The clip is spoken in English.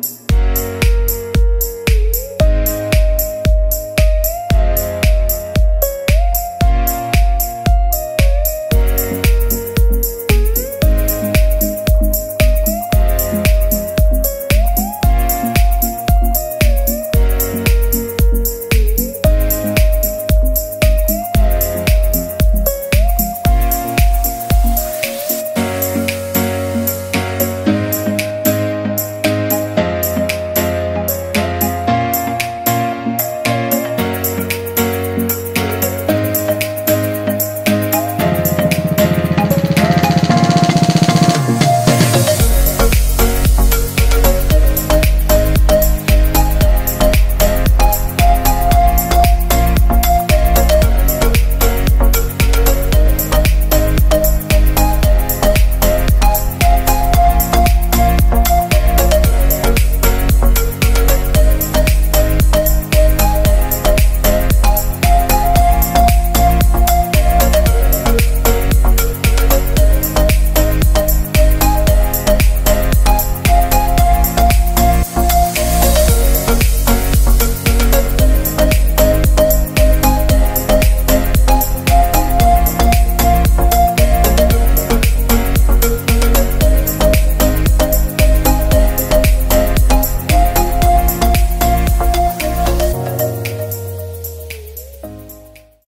Bye.